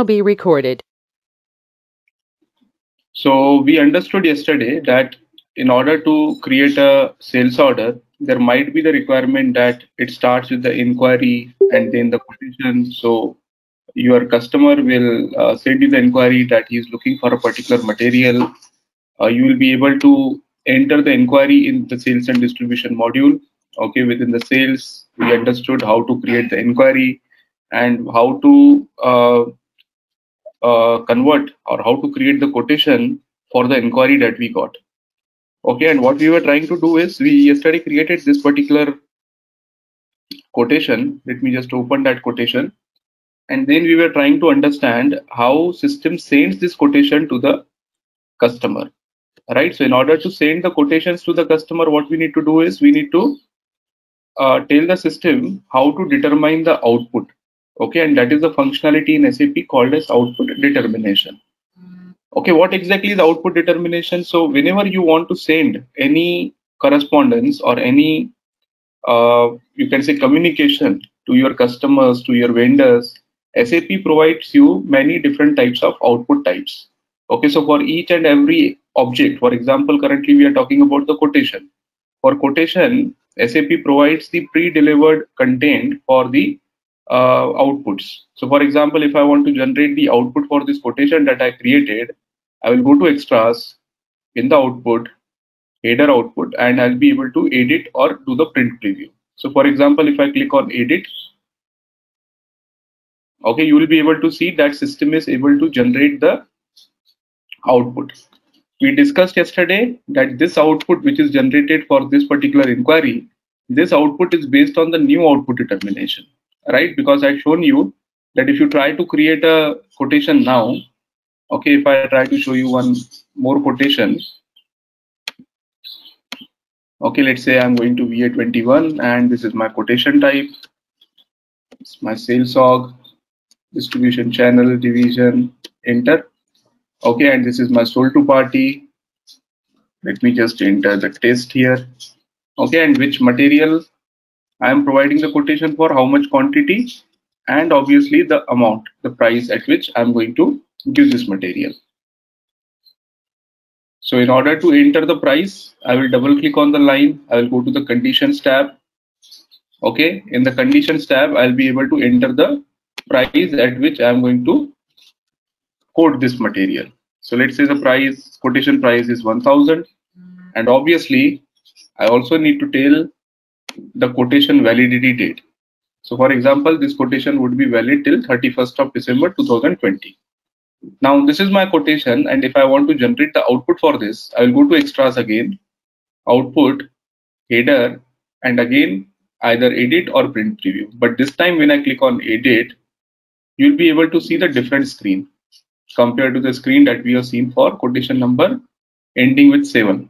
now be recorded. So we understood yesterday that in order to create a sales order, there might be the requirement that it starts with the inquiry and then the quotation. So your customer will uh, send you the inquiry that he is looking for a particular material. Uh, you will be able to enter the inquiry in the sales and distribution module. Okay, within the sales, we understood how to create the inquiry and how to uh, uh, convert or how to create the quotation for the inquiry that we got. Okay, and what we were trying to do is we yesterday created this particular quotation. Let me just open that quotation. And then we were trying to understand how system sends this quotation to the customer. Right. So in order to send the quotations to the customer, what we need to do is we need to uh, tell the system how to determine the output. Okay, and that is the functionality in SAP called as output determination. Okay, what exactly is output determination? So whenever you want to send any correspondence or any, uh, you can say communication to your customers, to your vendors, SAP provides you many different types of output types. Okay, so for each and every object, for example, currently we are talking about the quotation. For quotation, SAP provides the pre-delivered content for the uh, outputs. So for example, if I want to generate the output for this quotation that I created, I will go to extras in the output, header output, and I'll be able to edit or do the print preview. So for example, if I click on edit, okay, you will be able to see that system is able to generate the output. We discussed yesterday that this output which is generated for this particular inquiry, this output is based on the new output determination, right? Because I've shown you that if you try to create a quotation now, okay, if I try to show you one more quotation, okay, let's say I'm going to VA21 and this is my quotation type, it's my sales org, distribution channel, division, enter. Okay, and this is my sold to party. Let me just enter the test here. Okay, and which material I am providing the quotation for, how much quantity, and obviously the amount, the price at which I'm going to give this material. So in order to enter the price, I will double click on the line. I will go to the conditions tab. Okay, in the conditions tab, I'll be able to enter the price at which I'm going to quote this material. So let's say the price, quotation price is 1000. And obviously, I also need to tell the quotation validity date. So for example, this quotation would be valid till 31st of December 2020. Now this is my quotation and if I want to generate the output for this, I will go to extras again, output, header, and again either edit or print preview. But this time when I click on edit, you'll be able to see the different screen compared to the screen that we have seen for quotation number ending with 7.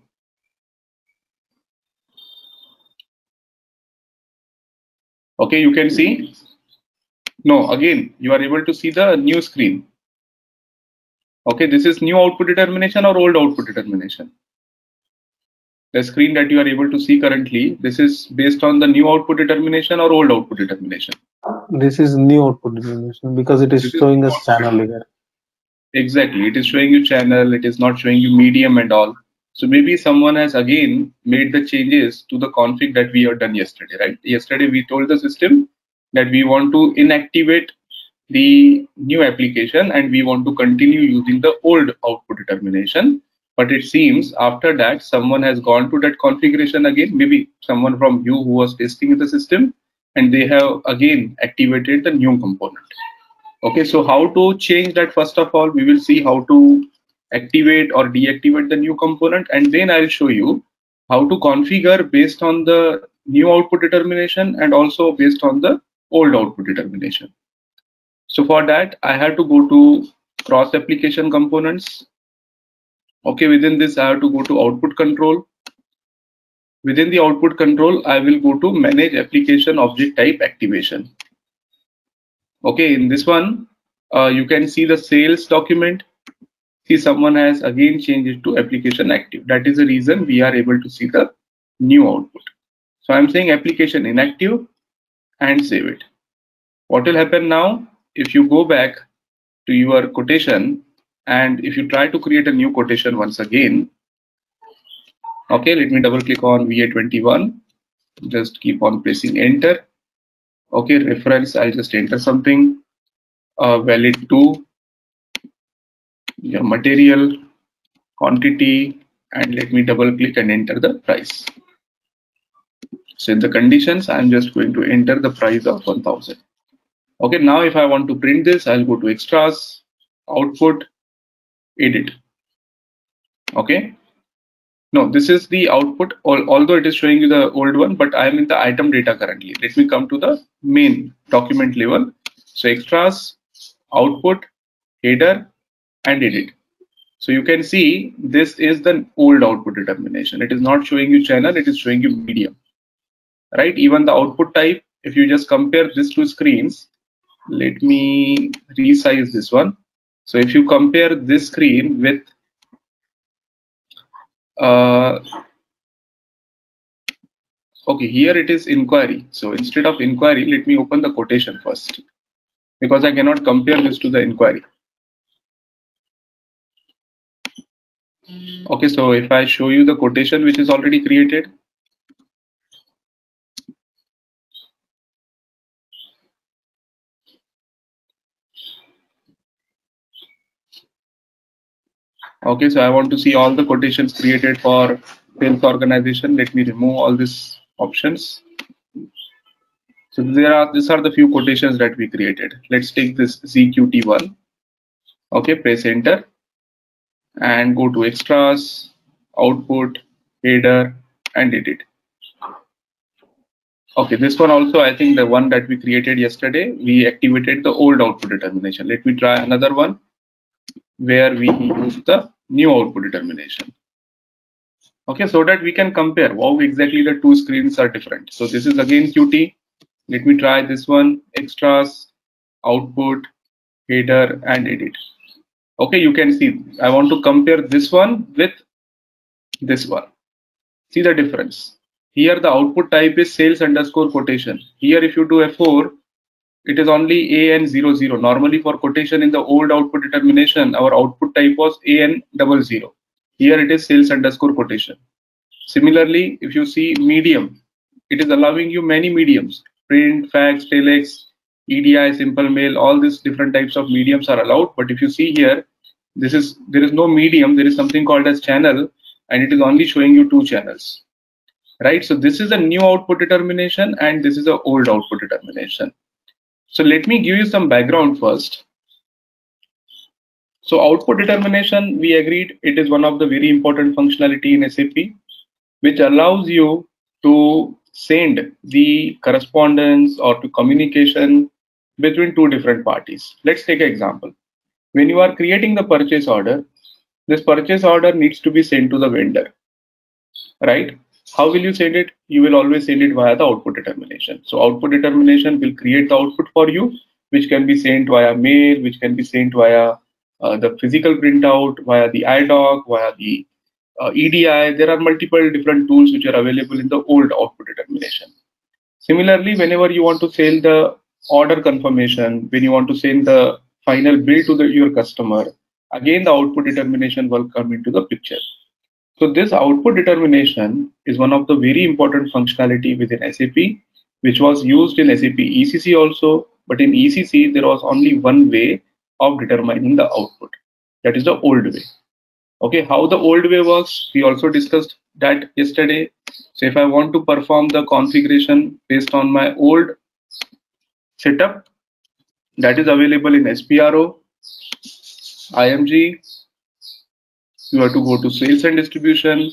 Okay, you can see. No, again, you are able to see the new screen. Okay, this is new output determination or old output determination. The screen that you are able to see currently, this is based on the new output determination or old output determination. This is new output determination because it is This is showing us channel here. Exactly. It is showing you channel, it is not showing you medium and all. So maybe someone has again made the changes to the config that we have done yesterday, right? Yesterday we told the system that we want to inactivate the new application and we want to continue using the old output determination. But it seems after that someone has gone to that configuration again, maybe someone from you who was testing the system and they have again activated the new component. Okay, so how to change that first of all, we will see how to activate or deactivate the new component and then I'll show you how to configure based on the new output determination and also based on the old output determination. So for that, I have to go to cross application components. Okay, within this, I have to go to output control. Within the output control, I will go to manage application object type activation. Okay, in this one, uh, you can see the sales document. See, someone has again changed it to application active. That is the reason we are able to see the new output. So I'm saying application inactive and save it. What will happen now? If you go back to your quotation and if you try to create a new quotation once again okay let me double click on VA21 just keep on pressing enter okay reference i'll just enter something uh, valid to your material quantity and let me double click and enter the price so in the conditions i'm just going to enter the price of 1000 okay now if i want to print this i'll go to extras output edit okay no, this is the output, although it is showing you the old one, but I am in the item data currently. Let me come to the main document level. So extras, output, header, and edit. So you can see this is the old output determination. It is not showing you channel, it is showing you medium. Right? Even the output type, if you just compare these two screens, let me resize this one. So if you compare this screen with uh, okay here it is inquiry so instead of inquiry let me open the quotation first because I cannot compare this to the inquiry okay so if I show you the quotation which is already created Okay, so I want to see all the quotations created for sales organization. Let me remove all these options. So there are these are the few quotations that we created. Let's take this ZQT1. Okay, press enter and go to extras, output, header, and edit. Okay, this one also, I think the one that we created yesterday, we activated the old output determination. Let me try another one where we use the new output determination. Okay, so that we can compare how exactly the two screens are different. So this is again QT. Let me try this one, extras, output, header, and edit. Okay, you can see, I want to compare this one with this one. See the difference. Here the output type is sales underscore quotation. Here if you do F4, it is only AN00. Normally for quotation in the old output determination, our output type was an double zero. Here it is sales underscore quotation. Similarly, if you see medium, it is allowing you many mediums, print, fax, telex, EDI, simple mail, all these different types of mediums are allowed. But if you see here, this is there is no medium, there is something called as channel, and it is only showing you two channels. Right? So this is a new output determination and this is a old output determination. So let me give you some background first. So output determination, we agreed it is one of the very important functionality in SAP, which allows you to send the correspondence or to communication between two different parties. Let's take an example. When you are creating the purchase order, this purchase order needs to be sent to the vendor, right? How will you send it? You will always send it via the output determination. So output determination will create the output for you, which can be sent via mail, which can be sent via uh, the physical printout, via the iDoc, via the uh, EDI. There are multiple different tools which are available in the old output determination. Similarly, whenever you want to send the order confirmation, when you want to send the final bill to the, your customer, again the output determination will come into the picture. So this output determination is one of the very important functionality within SAP, which was used in SAP ECC also. But in ECC, there was only one way of determining the output. That is the old way. Okay, how the old way works, we also discussed that yesterday. So if I want to perform the configuration based on my old setup that is available in SPRO, IMG, you have to go to sales and distribution.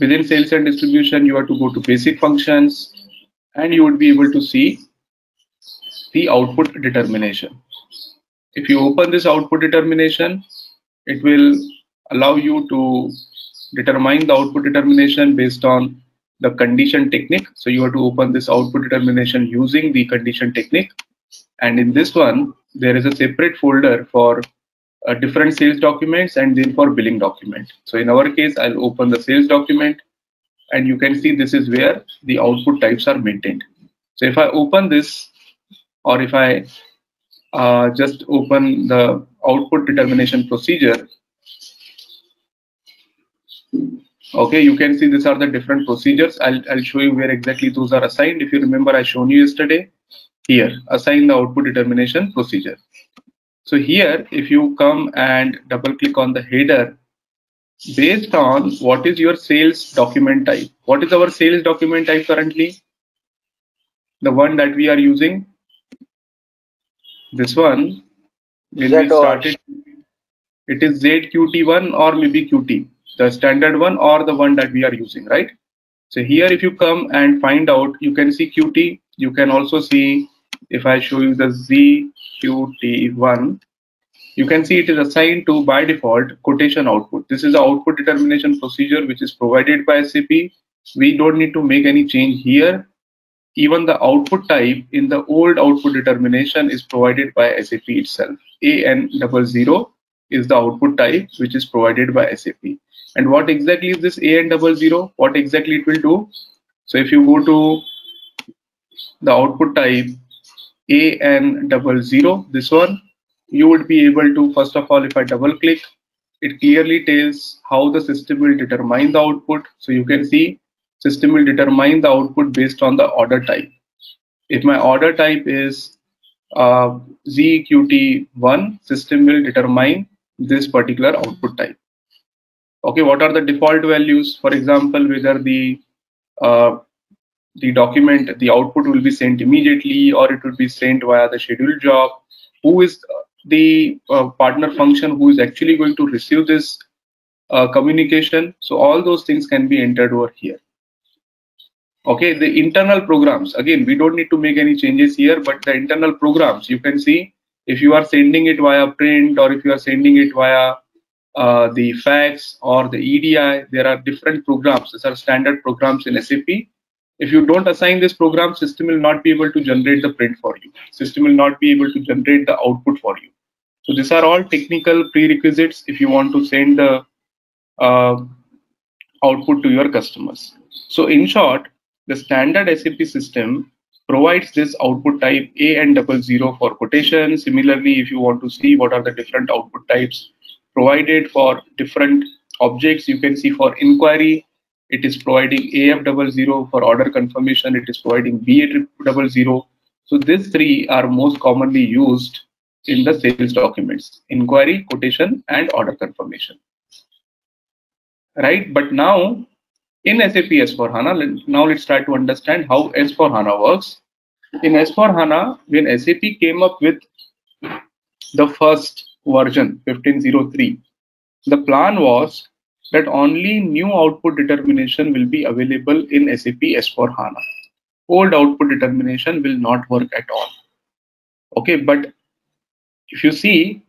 Within sales and distribution, you have to go to basic functions and you would be able to see the output determination. If you open this output determination, it will allow you to determine the output determination based on the condition technique. So you have to open this output determination using the condition technique. And in this one, there is a separate folder for uh, different sales documents and then for billing document. So in our case, I'll open the sales document and you can see this is where the output types are maintained. So if I open this or if I uh, just open the output determination procedure. Okay, you can see these are the different procedures. I'll, I'll show you where exactly those are assigned. If you remember, I shown you yesterday. Here, assign the output determination procedure. So here, if you come and double click on the header, based on what is your sales document type. What is our sales document type currently? The one that we are using. This one, when we started, it is ZQT1 or maybe QT, the standard one or the one that we are using, right? So here, if you come and find out, you can see QT. You can also see if I show you the ZQT1, you can see it is assigned to by default quotation output. This is the output determination procedure which is provided by SAP. We don't need to make any change here. Even the output type in the old output determination is provided by SAP itself. AN00 is the output type which is provided by SAP. And what exactly is this AN00? What exactly it will do? So if you go to the output type AN00, this one, you would be able to, first of all, if I double click, it clearly tells how the system will determine the output. So you can see system will determine the output based on the order type. If my order type is uh, ZQT1, system will determine this particular output type. Okay, what are the default values? For example, whether the uh, the document, the output will be sent immediately or it will be sent via the scheduled job. Who is the uh, partner function who is actually going to receive this uh, communication. So all those things can be entered over here. Okay, the internal programs, again, we don't need to make any changes here, but the internal programs, you can see if you are sending it via print or if you are sending it via uh, the fax or the EDI, there are different programs. These are standard programs in SAP. If you don't assign this program, system will not be able to generate the print for you. System will not be able to generate the output for you. So these are all technical prerequisites if you want to send the uh, output to your customers. So in short, the standard SAP system provides this output type A and double zero for quotation. Similarly, if you want to see what are the different output types provided for different objects, you can see for inquiry, it is providing AF00 for order confirmation, it is providing BA00. So these three are most commonly used in the sales documents, inquiry, quotation, and order confirmation. Right, but now in SAP S4HANA, now let's try to understand how S4HANA works. In S4HANA, when SAP came up with the first version 1503, the plan was that only new output determination will be available in SAP S4HANA. Old output determination will not work at all. Okay, but if you see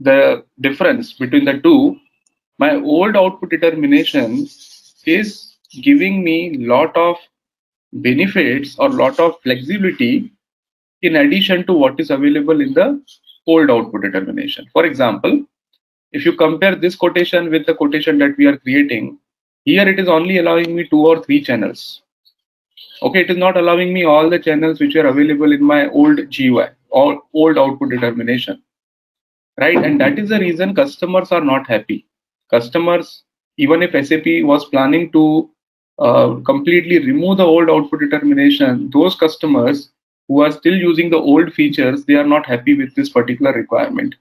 the difference between the two, my old output determination is giving me lot of benefits or lot of flexibility in addition to what is available in the old output determination. For example, if you compare this quotation with the quotation that we are creating, here it is only allowing me two or three channels. Okay, it is not allowing me all the channels which are available in my old GUI or old output determination right and that is the reason customers are not happy customers even if sap was planning to uh, completely remove the old output determination those customers who are still using the old features they are not happy with this particular requirement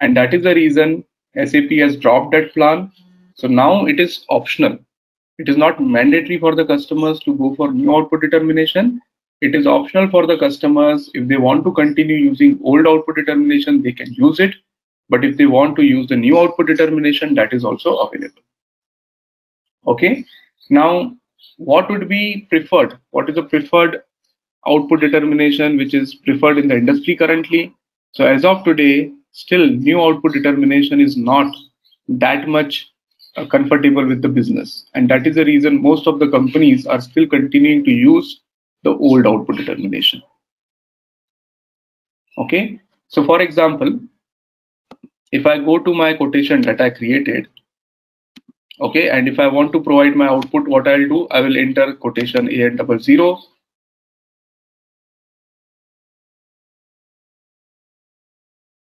and that is the reason sap has dropped that plan so now it is optional it is not mandatory for the customers to go for new output determination it is optional for the customers if they want to continue using old output determination they can use it but if they want to use the new output determination, that is also available. Okay. Now, what would be preferred? What is the preferred output determination which is preferred in the industry currently? So as of today, still new output determination is not that much uh, comfortable with the business. And that is the reason most of the companies are still continuing to use the old output determination. Okay. So for example, if I go to my quotation that I created, okay, and if I want to provide my output, what I'll do, I will enter quotation AN00.